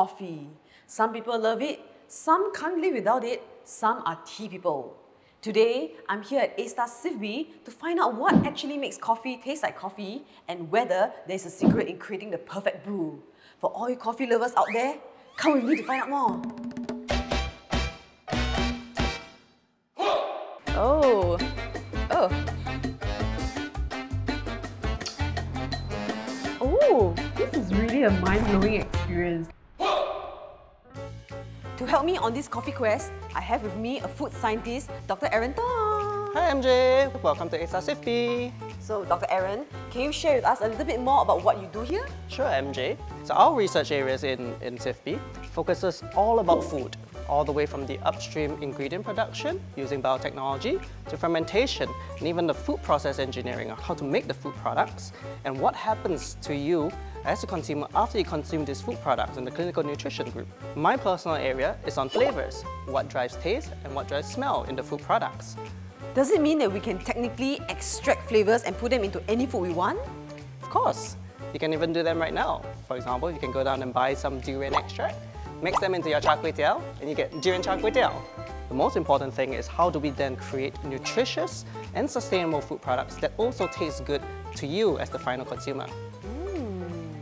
coffee. Some people love it, some can't live without it, some are tea people. Today, I'm here at A-Star to find out what actually makes coffee taste like coffee and whether there's a secret in creating the perfect brew. For all you coffee lovers out there, come with me to find out more. Oh, oh. Oh, this is really a mind-blowing experience. To help me on this coffee quest, I have with me a food scientist, Dr. Aaron Thong. Hi MJ, welcome to A-Star SIFBI. So, Dr. Aaron, can you share with us a little bit more about what you do here? Sure MJ. So our research areas in, in SIFBI focuses all about food, all the way from the upstream ingredient production using biotechnology to fermentation and even the food process engineering of how to make the food products and what happens to you as a consumer after you consume these food products in the clinical nutrition group. My personal area is on flavors, what drives taste and what drives smell in the food products. Does it mean that we can technically extract flavors and put them into any food we want? Of course, you can even do them right now. For example, you can go down and buy some durian extract, mix them into your char kway teow, and you get durian char kway teow. The most important thing is how do we then create nutritious and sustainable food products that also taste good to you as the final consumer.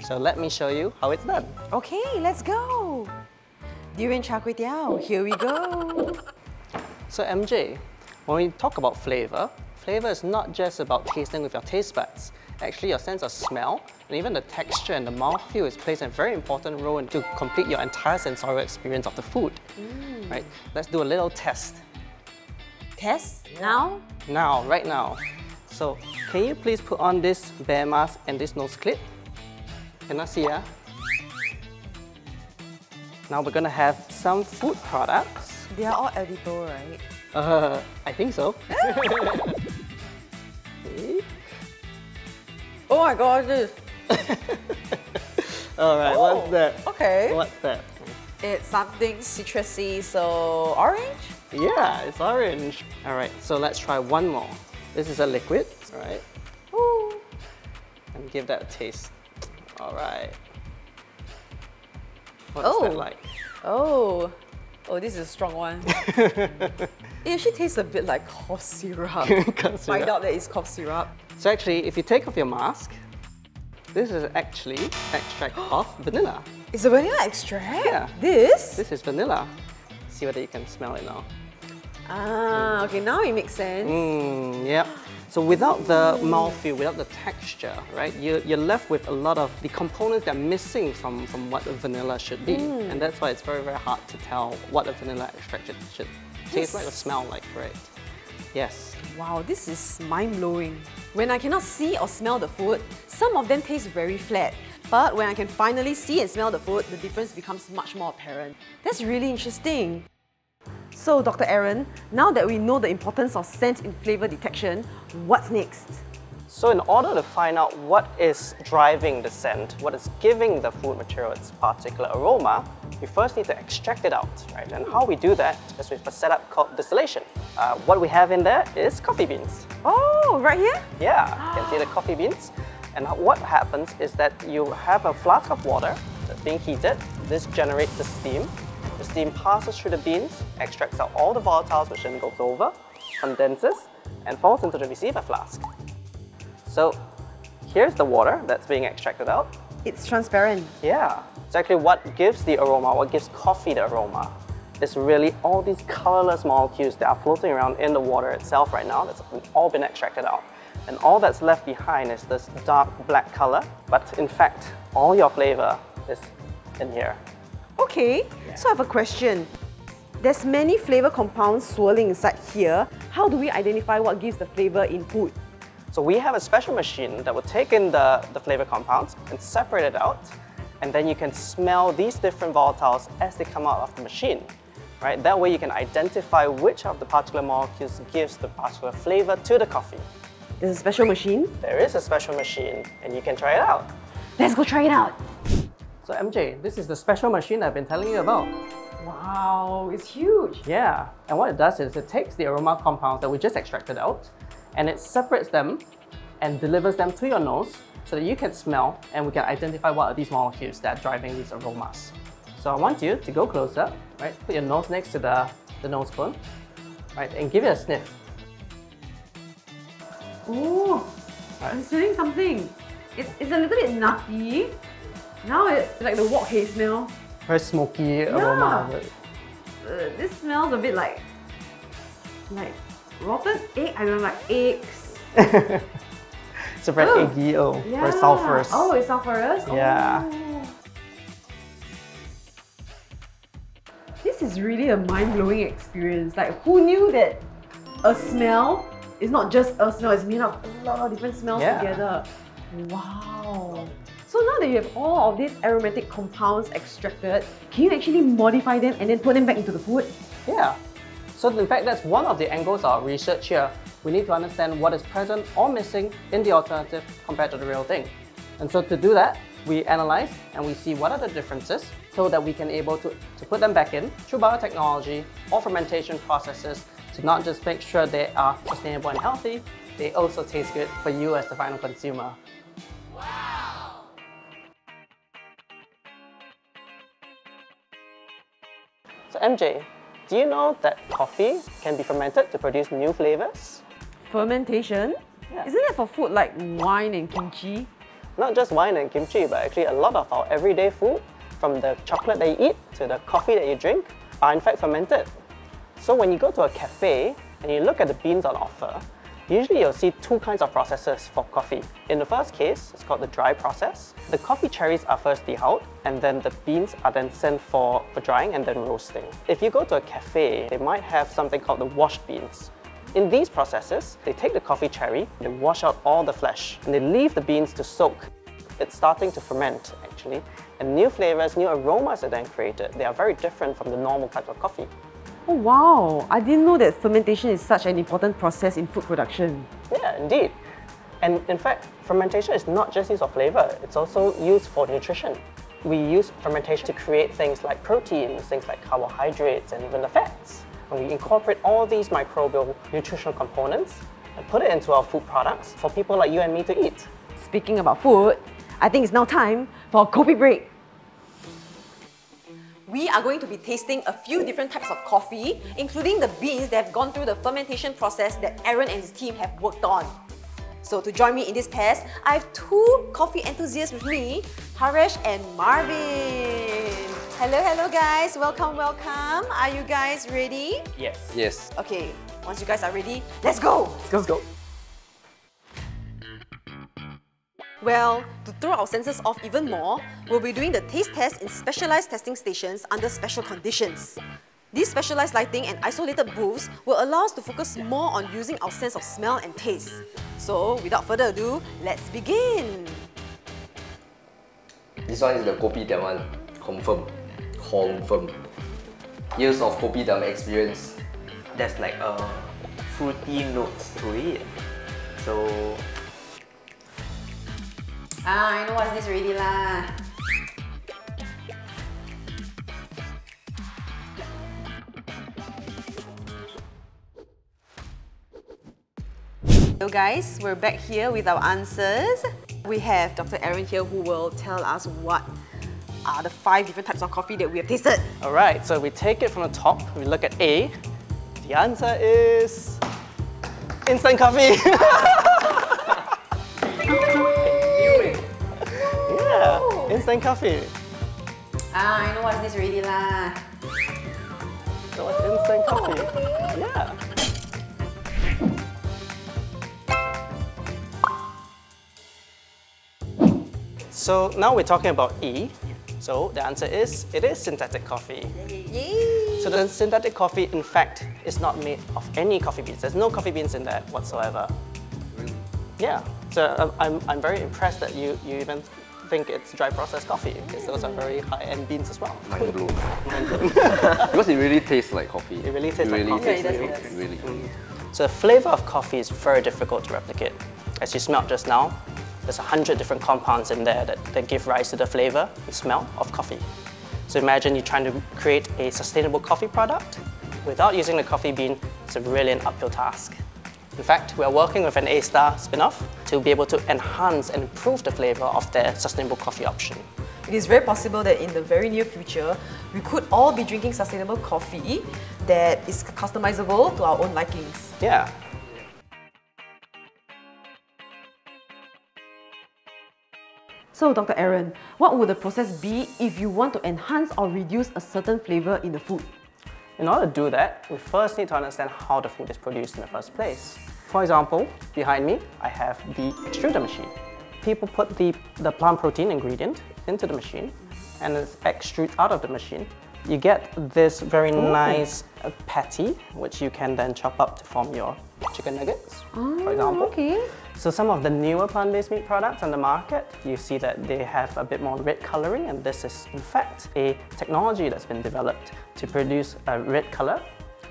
So let me show you how it's done. Okay, let's go. Durian char kway teow, here we go. So MJ, when we talk about flavor, flavor is not just about tasting with your taste buds. Actually, your sense of smell and even the texture and the mouthfeel is plays a very important role in to complete your entire sensorial experience of the food. Mm. Right? Let's do a little test. Test now. Now, right now. So, can you please put on this bear mask and this nose clip? Can I see ya? Now we're gonna have some food products. They are all edible, right? Uh, I think so. Okay. Oh my god, this. All right, what's Oh, that? okay. What's that? It's something citrusy, so orange? Yeah, it's orange. All right, so let's try one more. This is a liquid, all right? Ooh. And give that a taste. All right. What's Oh. that like? Oh. Oh, this is a strong one. it actually tastes a bit like cough syrup. Cough Find syrup. out that it's cough syrup. So actually, if you take off your mask, this is actually extract of vanilla. It's a vanilla extract? Yeah. This? This is vanilla. See whether you can smell it now. Ah, okay, now it makes sense. Mmm, yep. So without the mouthfeel, without the texture, right, you're, you're left with a lot of the components that are missing from, from what a vanilla should be. Mm. And that's why it's very, very hard to tell what a vanilla extract should, should taste like or smell like, right? Yes. Wow, this is mind-blowing. When I cannot see or smell the food, some of them taste very flat. But when I can finally see and smell the food, the difference becomes much more apparent. That's really interesting. So, Dr. Aaron, now that we know the importance of scent in flavor detection, what's next? So in order to find out what is driving the scent, what is giving the food material its particular aroma, we first need to extract it out, right? And how we do that is with a setup called distillation. Uh, what we have in there is coffee beans. Oh, right here? Yeah, you can see the coffee beans. And what happens is that you have a flask of water that's being heated. This generates the steam. The steam passes through the beans, extracts out all the volatiles, which then goes over, condenses, and falls into the receiver flask. So here's the water that's being extracted out. It's transparent. Yeah, it's actually what gives the aroma, what gives coffee the aroma. It's really all these colorless molecules that are floating around in the water itself right now that's all been extracted out. And all that's left behind is this dark black color, but in fact, all your flavor is in here. Okay, so I have a question. There's many flavor compounds swirling inside here. How do we identify what gives the flavor in food? So we have a special machine that will take in the, the flavor compounds and separate it out, and then you can smell these different volatiles as they come out of the machine. Right? That way you can identify which of the particular molecules gives the particular flavor to the coffee. There's a special machine. There is a special machine, and you can try it out. Let's go try it out. So MJ, this is the special machine I've been telling you about. Wow, it's huge. Yeah, and what it does is it takes the aroma compounds that we just extracted out, and it separates them and delivers them to your nose so that you can smell and we can identify what are these molecules that are driving these aromas. So I want you to go closer, right? Put your nose next to the, the nose cone, right? And give it a sniff. Oh, I'm smelling something. It's, it's a little bit nutty. Now it's like the wok hei smell. Very smoky aroma. Yeah. Uh, this smells a bit like like rotten egg. I don't like eggs. it's a very Oh. eggy, oh, Yeah. very sulfurous. Oh, it's sulfurous. Yeah. Oh. This is really a mind-blowing experience. Like, who knew that a smell is not just a smell, it's made up of a lot of different smells Yeah. together. Wow. So now that you have all of these aromatic compounds extracted, can you actually modify them and then put them back into the food? Yeah. So in fact, that's one of the angles of our research here. We need to understand what is present or missing in the alternative compared to the real thing. And so to do that, we analyze and we see what are the differences so that we can able to, to put them back in through biotechnology or fermentation processes to not just make sure they are sustainable and healthy, they also taste good for you as the final consumer. MJ, do you know that coffee can be fermented to produce new flavors? Fermentation? Yeah. Isn't it for food like wine and kimchi? Not just wine and kimchi, but actually a lot of our everyday food, from the chocolate that you eat to the coffee that you drink, are in fact fermented. So when you go to a cafe and you look at the beans on offer, usually you'll see two kinds of processes for coffee. In the first case, it's called the dry process. The coffee cherries are first dehulled, and then the beans are then sent for, for drying and then roasting. If you go to a cafe, they might have something called the washed beans. In these processes, they take the coffee cherry, they wash out all the flesh, and they leave the beans to soak. It's starting to ferment, actually, and new flavors, new aromas are then created. They are very different from the normal type of coffee. Oh wow, I didn't know that fermentation is such an important process in food production. Yeah, indeed. And in fact, fermentation is not just used for flavor, it's also used for nutrition. We use fermentation to create things like proteins, things like carbohydrates, and even the fats. And we incorporate all these microbial nutritional components and put it into our food products for people like you and me to eat. Speaking about food, I think it's now time for a coffee break. We are going to be tasting a few different types of coffee, including the beans that have gone through the fermentation process that Aaron and his team have worked on. So to join me in this test, I have two coffee enthusiasts with me, Haresh and Marvin. Hello, hello guys. Welcome, welcome. Are you guys ready? Yes. Yes. Okay, once you guys are ready, let's go! Let's go. Well, to throw our senses off even more, we'll be doing the taste test in specialized testing stations under special conditions. These specialized lighting and isolated booths will allow us to focus more on using our sense of smell and taste. So, without further ado, let's begin! This one is the Kopitiam one. Confirm. Confirm. Years of Kopitiam experience. there's like a fruity notes to it. So Ah, I know what's this already lah. Hello guys, we're back here with our answers. We have Dr. Aaron here who will tell us what are the five different types of coffee that we have tasted. All right, so we take it from the top, we look at A. The answer is instant coffee. instant coffee. Ah, I know what's this already lah. So it's instant coffee. Yeah. So now we're talking about E. So the answer is, it is synthetic coffee. Yay! So the synthetic coffee, in fact, is not made of any coffee beans. There's no coffee beans in that whatsoever. Really? Yeah. So um, I'm, I'm very impressed that you, you even think it's dry processed coffee because those are very high-end beans as well. Mind blown. because it really tastes like coffee. It really tastes like really coffee. Yeah, it does, tastes it. Really. Mm. So the flavor of coffee is very difficult to replicate. As you smelled just now, there's a hundred different compounds in there that, that give rise to the flavor and smell of coffee. So imagine you're trying to create a sustainable coffee product without using the coffee bean. It's a really an uphill task. In fact, we are working with an A-Star spin-off to be able to enhance and improve the flavor of their sustainable coffee option. it is very possible that in the very near future, we could all be drinking sustainable coffee that is customizable to our own likings. Yeah. So, Dr. Aaron, what would the process be if you want to enhance or reduce a certain flavor in the food? In order to do that, we first need to understand how the food is produced in the first place. For example, behind me, I have the extruder machine. People put the, the plant protein ingredient into the machine and it extrudes out of the machine. You get this very nice uh, patty, which you can then chop up to form your chicken nuggets, for example. Okay. So some of the newer plant-based meat products on the market, you see that they have a bit more red coloring and this is in fact a technology that's been developed to produce a red color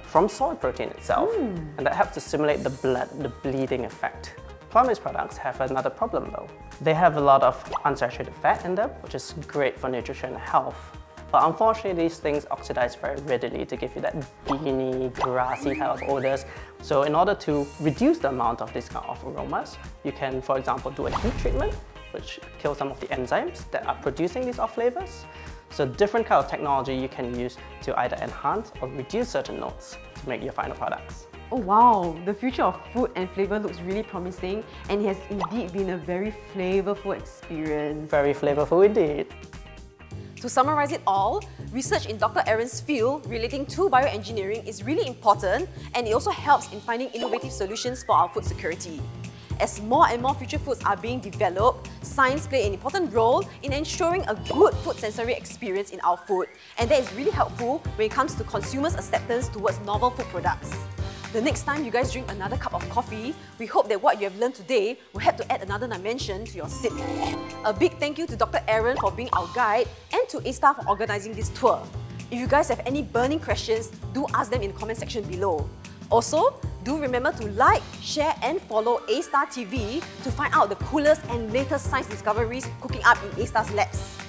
from soy protein itself. Hmm. And that helps to simulate the blood, the bleeding effect. Plant-based products have another problem though. They have a lot of unsaturated fat in them, which is great for nutrition and health. But unfortunately, these things oxidize very readily to give you that beany, grassy type of odors. So in order to reduce the amount of these kind of aromas, you can, for example, do a heat treatment, which kills some of the enzymes that are producing these off flavors. So different kind of technology you can use to either enhance or reduce certain notes to make your final products. Oh wow, the future of food and flavor looks really promising and it has indeed been a very flavorful experience. Very flavorful indeed. To summarize it all, research in Dr. Aaron's field relating to bioengineering is really important and it also helps in finding innovative solutions for our food security. As more and more future foods are being developed, science play an important role in ensuring a good food sensory experience in our food, and that is really helpful when it comes to consumers' acceptance towards novel food products. The next time you guys drink another cup of coffee, we hope that what you have learned today will help to add another dimension to your sip. A big thank you to Dr. Aaron for being our guide to A-Star for organising this tour. If you guys have any burning questions, do ask them in the comment section below. Also, do remember to like, share and follow A-Star TV to find out the coolest and latest science discoveries cooking up in A-Star's labs.